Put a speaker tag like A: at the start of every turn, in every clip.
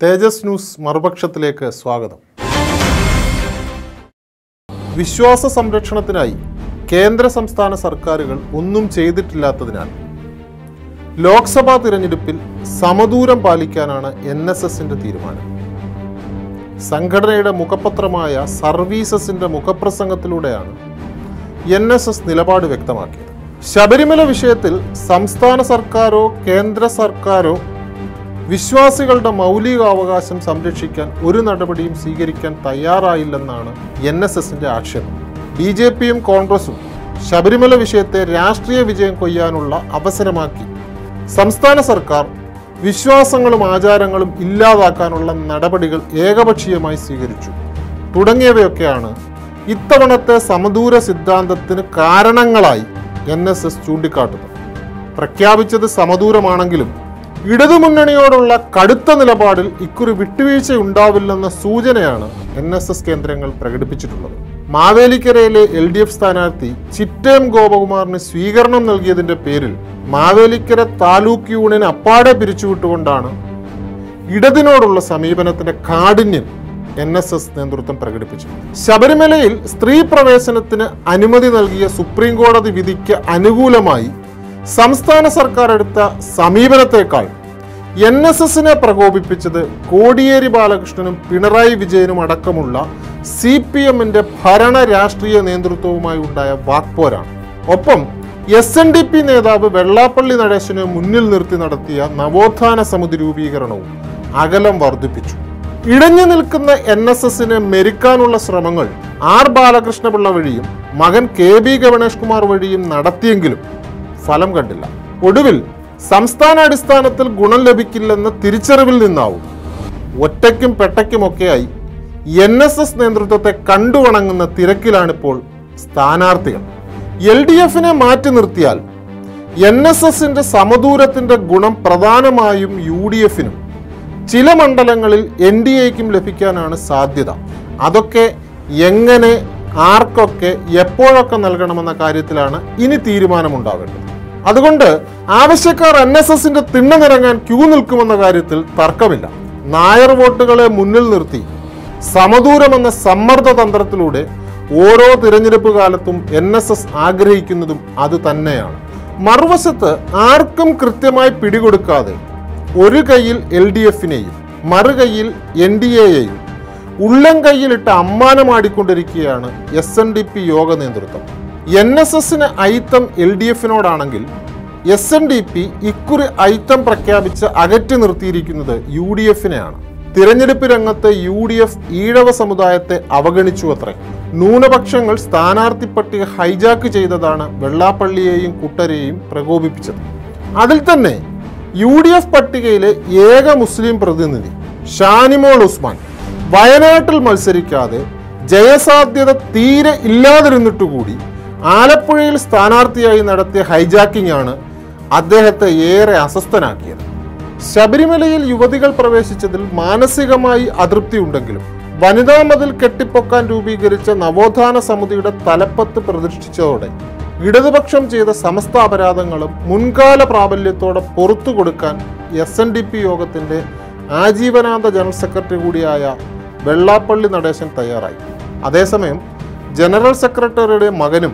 A: തേജസ് news മറുപക്ഷത്തിലേക്ക് സ്വാഗതം. വിശ്വാസ സംരക്ഷണത്തിനായി കേന്ദ്ര സംസ്ഥാന സർക്കാരുകൾ ഒന്നും ചെയ്തിട്ടില്ലാത്തതിനാൽ ലോക്സഭാ തിരഞ്ഞെടുപ്പിൽ സമദൂരം പാലിക്കാനാണ് എൻ എസ് എസിന്റെ തീരുമാനം. സംഘടനയുടെ മുഖപത്രമായ സർവീസസിന്റെ മുഖപ്രസംഗത്തിലൂടെയാണ് എൻ എസ് എസ് നിലപാട് വ്യക്തമാക്കിയത്. ശബരിമല വിഷയത്തിൽ സംസ്ഥാന സർക്കാരോ കേന്ദ്ര സർക്കാരോ വിശ്വാസികളുടെ മൗലികാവകാശം സംരക്ഷിക്കാൻ ഒരു നടപടിയും സ്വീകരിക്കാൻ തയ്യാറായില്ലെന്നാണ് എൻ എസ് എസിന്റെ ആക്ഷേപം. ബി ജെ പിയും കോൺഗ്രസും ശബരിമല വിഷയത്തെ രാഷ്ട്രീയ വിജയം കൊയ്യാനുള്ള അവസരമാക്കി. സംസ്ഥാന സർക്കാർ വിശ്വാസങ്ങളും ആചാരങ്ങളും ഇല്ലാതാക്കാനുള്ള നടപടികൾ ഏകപക്ഷീയമായി സ്വീകരിച്ചു. തുടങ്ങിയവയൊക്കെയാണ് ഇത്തവണത്തെ സമദൂര സിദ്ധാന്തത്തിന് കാരണങ്ങളായി എൻ എസ് എസ് ചൂണ്ടിക്കാട്ടുന്നത്. പ്രഖ്യാപിച്ചത് സമദൂരമാണെങ്കിലും ഇടതുമുന്നണിയോടുള്ള കടുത്ത നിലപാടിൽ ഇക്കുറി വിട്ടുവീഴ്ച ഉണ്ടാവില്ലെന്ന സൂചനയാണ് എൻ എസ് എസ് കേന്ദ്രങ്ങൾ പ്രകടിപ്പിച്ചിട്ടുള്ളത്. മാവേലിക്കരയിലെ എൽ ഡി എഫ് സ്ഥാനാർത്ഥി ചിറ്റേം ഗോപകുമാറിന് സ്വീകരണം നൽകിയതിന്റെ പേരിൽ മാവേലിക്കര താലൂക്ക് യൂണിയൻ അപ്പാടെ പിരിച്ചുവിട്ടുകൊണ്ടാണ് ഇടതിനോടുള്ള സമീപനത്തിന്റെ കാഠിന്യം എൻ എസ് എസ് നേതൃത്വം പ്രകടിപ്പിച്ചു ശബരിമലയിൽ സ്ത്രീ പ്രവേശനത്തിന് അനുമതി നൽകിയ സുപ്രീം കോടതി വിധിക്ക് അനുകൂലമായി സംസ്ഥാന സർക്കാർ എടുത്ത സമീപനത്തെക്കാൾ എൻ എസ് എസിനെ പ്രകോപിപ്പിച്ചത് കോടിയേരി ബാലകൃഷ്ണനും പിണറായി വിജയനും അടക്കമുള്ള സി പി എമ്മിന്റെ ഭരണ രാഷ്ട്രീയ നേതൃത്വവുമായി ഉണ്ടായ വാക്പോരാണ്. ഒപ്പം എസ് എൻ ഡി പി നേതാവ് വെള്ളാപ്പള്ളി നടേശനെ മുന്നിൽ നിർത്തി നടത്തിയ നവോത്ഥാന സമിതി രൂപീകരണവും അകലം വർദ്ധിപ്പിച്ചു. ഇടഞ്ഞു നിൽക്കുന്ന എൻ എസ് എസിനെ മെരുക്കാനുള്ള ശ്രമങ്ങൾ ആർ ബാലകൃഷ്ണപിള്ള വഴിയും മകൻ കെ ബി ഗണേഷ് കുമാർ വഴിയും നടത്തിയെങ്കിലും ഫലം കണ്ടില്ല. ഒടുവിൽ സംസ്ഥാന അടിസ്ഥാനത്തിൽ ഗുണം ലഭിക്കില്ലെന്ന തിരിച്ചറിവിൽ നിന്നാവും. ഒറ്റയ്ക്കും പെട്ടയ്ക്കുമൊക്കെയായി എൻ എസ് എസ് നേതൃത്വത്തെ കണ്ടുവണങ്ങുന്ന തിരക്കിലാണിപ്പോൾ സ്ഥാനാർത്ഥികൾ. എൽ ഡി എഫിനെ മാറ്റി നിർത്തിയാൽ എൻ എസ് എസിന്റെ സമദൂരത്തിന്റെ ഗുണം പ്രധാനമായും യു ഡി എഫിനും. ചില മണ്ഡലങ്ങളിൽ എൻ ഡി എക്കും ലഭിക്കാനാണ് സാധ്യത. അതൊക്കെ എങ്ങനെ ആർക്കൊക്കെ എപ്പോഴൊക്കെ നൽകണമെന്ന കാര്യത്തിലാണ് ഇനി തീരുമാനമുണ്ടാവേണ്ടത്. അതുകൊണ്ട് ആവശ്യക്കാർ എൻ എസ് എസിന്റെ തിണ്ണനിറങ്ങാൻ ക്യൂ നിൽക്കുമെന്ന കാര്യത്തിൽ തർക്കമില്ല. നായർ വോട്ടുകളെ മുന്നിൽ നിർത്തി സമദൂരമെന്ന സമ്മർദ്ദ തന്ത്രത്തിലൂടെ ഓരോ തിരഞ്ഞെടുപ്പ് കാലത്തും എൻ എസ് എസ് ആഗ്രഹിക്കുന്നതും അത് തന്നെയാണ്. മറുവശത്ത് ആർക്കും കൃത്യമായി പിടികൊടുക്കാതെ ഒരു കയ്യിൽ എൽ ഡി എഫിനെയും മറുകൈയിൽ എൻ ഡി എയെയും ഉള്ളം കൈയിലിട്ട് അമ്മാനമാടിക്കൊണ്ടിരിക്കുകയാണ് എസ് എൻ ഡി പി യോഗ നേതൃത്വം. എൻ എസ് എസിന് അയിത്തം എൽ ഡി എഫിനോടാണെങ്കിൽ എസ് എൻ ഡി പി ഇക്കുറി അയിത്തം പ്രഖ്യാപിച്ച് അകറ്റി നിർത്തിയിരിക്കുന്നത് യു ഡി എഫിനെയാണ്. തിരഞ്ഞെടുപ്പ് രംഗത്ത് യു ഡി എഫ് ഈഴവ സമുദായത്തെ അവഗണിച്ചു അത്രേ ന്യൂനപക്ഷങ്ങൾ സ്ഥാനാർത്ഥി പട്ടിക ഹൈജാക്ക് ചെയ്തതാണ് വെള്ളാപ്പള്ളിയെയും കുട്ടരെയും പ്രകോപിപ്പിച്ചത്. അതിൽ തന്നെ യു ഡി എഫ് പട്ടികയിലെ ഏക മുസ്ലിം പ്രതിനിധി ഷാനിമോൾ ഉസ്മാൻ വയനാട്ടിൽ മത്സരിക്കാതെ ജയസാധ്യത തീരെ ഇല്ലാതിരുന്നിട്ടുകൂടി ആലപ്പുഴയിൽ സ്ഥാനാർത്ഥിയായി നടത്തിയ ഹൈജാക്കിംഗ് ആണ് അദ്ദേഹത്തെ ഏറെ അസ്വസ്ഥനാക്കിയത്. ശബരിമലയിൽ യുവതികൾ പ്രവേശിച്ചതിൽ മാനസികമായി അതൃപ്തി ഉണ്ടെങ്കിലും വനിതാ മതിൽ കെട്ടിപ്പൊക്കാൻ രൂപീകരിച്ച നവോത്ഥാന സമിതിയുടെ തലപ്പത്ത് പ്രതിഷ്ഠിച്ചതോടെ ഇടതുപക്ഷം ചെയ്ത സമസ്ത അപരാധങ്ങളും മുൻകാല പ്രാബല്യത്തോടെ പുറത്തു കൊടുക്കാൻ എസ് എൻ ഡി പി യോഗത്തിന്റെ ആജീവനാന്ത ജനറൽ സെക്രട്ടറി കൂടിയായ വെള്ളാപ്പള്ളി നടേശൻ തയ്യാറായി. അതേസമയം ജനറൽ സെക്രട്ടറിയുടെ മകനും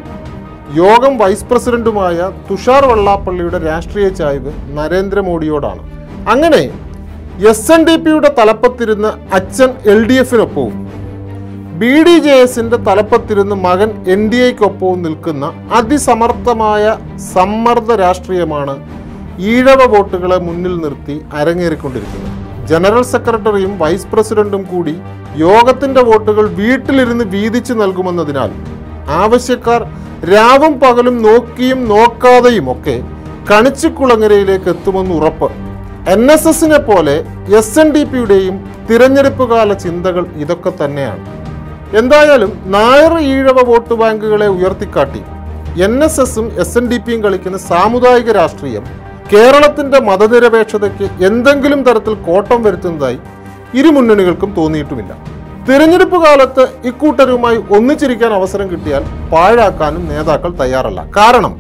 A: യോഗം വൈസ് പ്രസിഡന്റുമായ തുഷാർ വെള്ളാപ്പള്ളിയുടെ രാഷ്ട്രീയ ചായ്വ് നരേന്ദ്രമോദിയോടാണ്. അങ്ങനെ എസ് എൻ ഡി പിയുടെ തലപ്പത്തിരുന്ന് അച്ഛൻ എൽ ഡി എഫിനൊപ്പവും ബി ഡി ജെ എസിന്റെ തലപ്പത്തിരുന്ന് മകൻ എൻ ഡി എക്കൊപ്പവും നിൽക്കുന്ന അതിസമർത്ഥമായ സമ്മർദ്ദ രാഷ്ട്രീയമാണ് ഈഴവ വോട്ടുകളെ മുന്നിൽ നിർത്തി അരങ്ങേറിക്കൊണ്ടിരിക്കുന്നത്. ജനറൽ സെക്രട്ടറിയും വൈസ് പ്രസിഡന്റും കൂടി യോഗത്തിന്റെ വോട്ടുകൾ വീട്ടിലിരുന്ന് വീതിച്ചു നൽകുമെന്നതിനാൽ ആവശ്യക്കാർ രാവും പകലും നോക്കിയും നോക്കാതെയും ഒക്കെ കണിച്ചുകുളങ്ങരയിലേക്ക് എത്തുമെന്ന് ഉറപ്പ്. എൻ എസ് എസിനെ പോലെ എസ് എൻ ഡി പിയുടെയും തിരഞ്ഞെടുപ്പ് കാല ചിന്തകൾ ഇതൊക്കെ തന്നെയാണ്. എന്തായാലും നായർ ഈഴവ വോട്ട് ബാങ്കുകളെ ഉയർത്തിക്കാട്ടി എൻ എസ് എസും എസ് എൻ ഡി പിയും കളിക്കുന്ന സാമുദായിക രാഷ്ട്രീയം കേരളത്തിന്റെ മതനിരപേക്ഷതയ്ക്ക് എന്തെങ്കിലും തരത്തിൽ കോട്ടം വരുത്തുന്നതായി ഇരു മുന്നണികൾക്കും തോന്നിയിട്ടുമില്ല. തിരഞ്ഞെടുപ്പ് കാലത്ത് ഇക്കൂട്ടരുമായി ഒന്നിച്ചിരിക്കാൻ അവസരം കിട്ടിയാൽ പാഴാക്കാനും നേതാക്കൾ തയ്യാറല്ല. കാരണം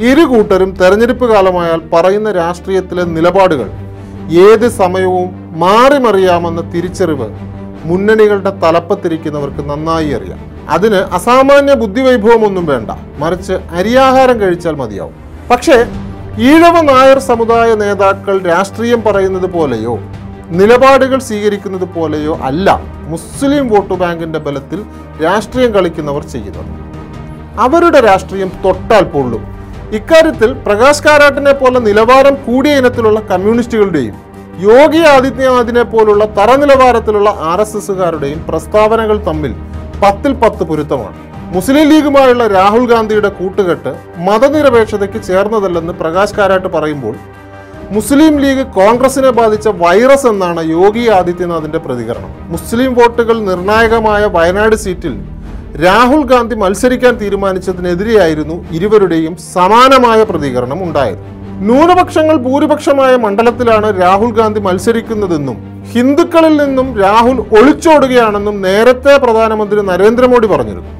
A: ഇരു കൂട്ടരും തെരഞ്ഞെടുപ്പ് കാലമായാൽ പറയുന്ന രാഷ്ട്രീയത്തിലെ നിലപാടുകൾ ഏത് സമയവും മാറിമറിയാമെന്ന തിരിച്ചറിവ് മുന്നണികളുടെ തലപ്പത്തിരിക്കുന്നവർക്ക് നന്നായി അറിയാം. അതിന് അസാമാന്യ ബുദ്ധിവൈഭവമൊന്നും വേണ്ട. മറിച്ച് അരിയാഹാരം കഴിച്ചാൽ മതിയാവും. പക്ഷേ ഈഴവ നായർ സമുദായ നേതാക്കൾ രാഷ്ട്രീയം പറയുന്നത് പോലെയോ നിലപാടുകൾ സ്വീകരിക്കുന്നത് പോലെയോ അല്ല മുസ്ലിം വോട്ട് ബാങ്കിന്റെ ബലത്തിൽ രാഷ്ട്രീയം കളിക്കുന്നവർ ചെയ്യുന്നത്. അവരുടെ രാഷ്ട്രീയം തൊട്ടാൽ പൊള്ളും. ഇക്കാര്യത്തിൽ പ്രകാശ് കാരാട്ടിനെ പോലെ നിലവാരം കൂടിയ ഇനത്തിലുള്ള കമ്മ്യൂണിസ്റ്റുകളുടെയും യോഗി ആദിത്യനാഥിനെ പോലുള്ള തറനിലവാരത്തിലുള്ള ആർ എസ് എസുകാരുടെയും പ്രസ്താവനകൾ തമ്മിൽ പത്തിൽ പത്ത് പൊരുത്തമാണ്. മുസ്ലിം ലീഗുമായുള്ള രാഹുൽ ഗാന്ധിയുടെ കൂട്ടുകെട്ട് മതനിരപേക്ഷതയ്ക്ക് ചേർന്നതല്ലെന്ന് പ്രകാശ് കാരാട്ട് പറയുമ്പോൾ മുസ്ലിം ലീഗ് കോൺഗ്രസിനെ ബാധിച്ച വൈറസ് എന്നാണ് യോഗി ആദിത്യനാഥിന്റെ പ്രതികരണം. മുസ്ലിം വോട്ടുകൾ നിർണായകമായ വയനാട് സീറ്റിൽ രാഹുൽ ഗാന്ധി മത്സരിക്കാൻ തീരുമാനിച്ചതിനെതിരെയായിരുന്നു ഇരുവരുടെയും സമാനമായ പ്രതികരണം ഉണ്ടായത്. ന്യൂനപക്ഷങ്ങൾ ഭൂരിപക്ഷമായ മണ്ഡലത്തിലാണ് രാഹുൽ ഗാന്ധി മത്സരിക്കുന്നതെന്നും ഹിന്ദുക്കളിൽ നിന്നും രാഹുൽ ഒളിച്ചോടുകയാണെന്നും നേരത്തെ പ്രധാനമന്ത്രി നരേന്ദ്രമോദി പറഞ്ഞിരുന്നു.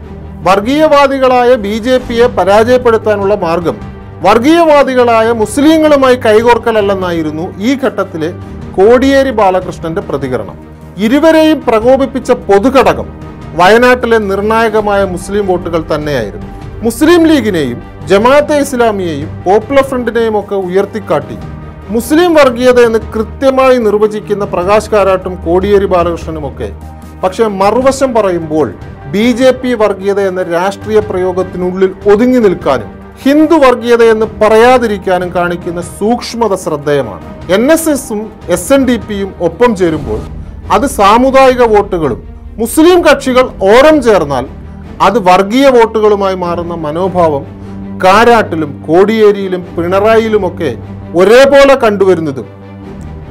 A: വർഗീയവാദികളായ ബി ജെ പിയെ പരാജയപ്പെടുത്താനുള്ള മാർഗം വർഗീയവാദികളായ മുസ്ലിങ്ങളുമായി കൈകോർക്കലല്ലെന്നായിരുന്നു ഈ ഘട്ടത്തിലെ കോടിയേരി ബാലകൃഷ്ണന്റെ പ്രതികരണം. ഇരുവരെയും പ്രകോപിപ്പിച്ച പൊതുഘടകം വയനാട്ടിലെ നിർണായകമായ മുസ്ലിം വോട്ടുകൾ തന്നെയായിരുന്നു. മുസ്ലിം ലീഗിനെയും ജമാഅത്തെ ഇസ്ലാമിയെയും പോപ്പുലർ ഫ്രണ്ടിനെയും ഒക്കെ ഉയർത്തിക്കാട്ടി മുസ്ലിം വർഗീയത എന്ന് കൃത്യമായി നിർവചിക്കുന്ന പ്രകാശ് കാരാട്ടും കോടിയേരി ബാലകൃഷ്ണനുമൊക്കെ പക്ഷേ മറുവശം പറയുമ്പോൾ ബി ജെ പി വർഗീയത എന്ന രാഷ്ട്രീയ പ്രയോഗത്തിനുള്ളിൽ ഒതുങ്ങി നിൽക്കാനും ഹിന്ദു വർഗീയത എന്ന് പറയാതിരിക്കാനും കാണിക്കുന്ന സൂക്ഷ്മത ശ്രദ്ധേയമാണ്. എൻ എസ് എസും എസ് എൻ ഡി പിയും ഒപ്പം ചേരുമ്പോൾ അത് സാമുദായിക വോട്ടുകളും മുസ്ലിം കക്ഷികൾ ഓരം ചേർന്നാൽ അത് വർഗീയ വോട്ടുകളുമായി മാറുന്ന മനോഭാവം കാരാട്ടിലും കോടിയേരിയിലും പിണറായിയിലുമൊക്കെ ഒരേപോലെ കണ്ടുവരുന്നതും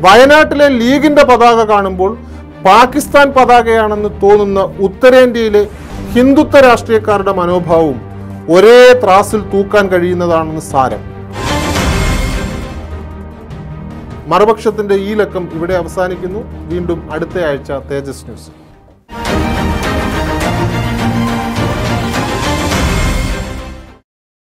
A: വയനാട്ടിലെ ലീഗിന്റെ പതാക കാണുമ്പോൾ പാകിസ്ഥാൻ പതാകയാണെന്ന് തോന്നുന്ന ഉത്തരേന്ത്യയിലെ ഹിന്ദുത്വ രാഷ്ട്രീയക്കാരുടെ മനോഭാവവും ഒരേ ത്രാസിൽ തൂക്കാൻ കഴിയുന്നതാണെന്ന് സാരം. മറുപക്ഷത്തിന്റെ ഈ ലക്കം ഇവിടെ അവസാനിക്കുന്നു. വീണ്ടും അടുത്ത ആഴ്ച തേജസ് ന്യൂസ്.